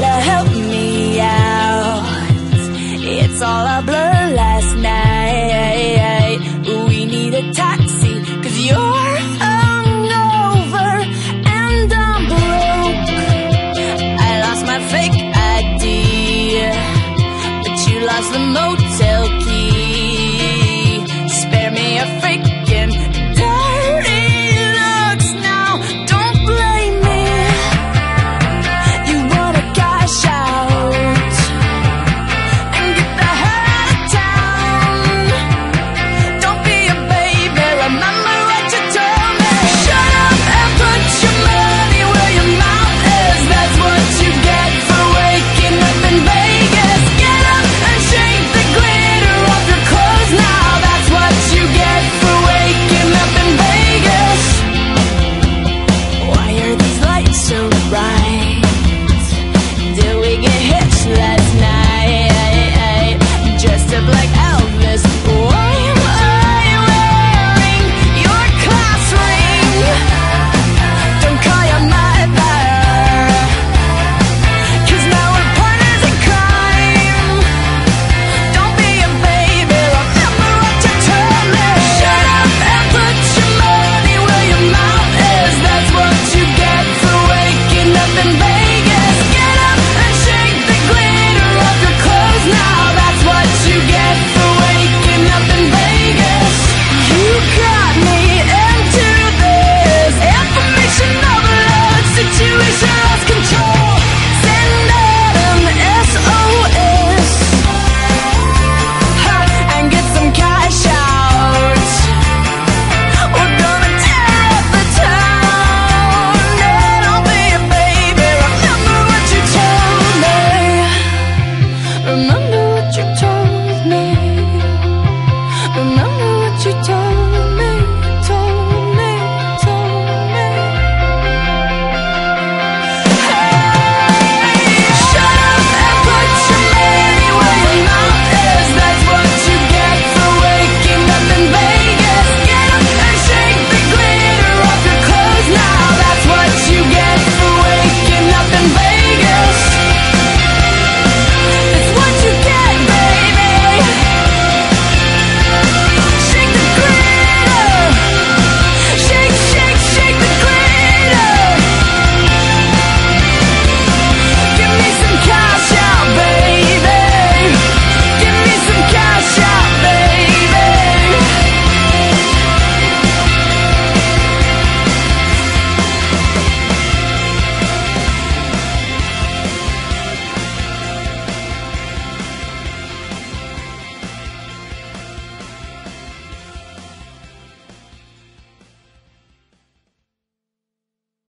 gotta help me out. It's all a blur last night. We need a taxi, cause you're hungover and I'm broke. I lost my fake ID, but you lost the motive.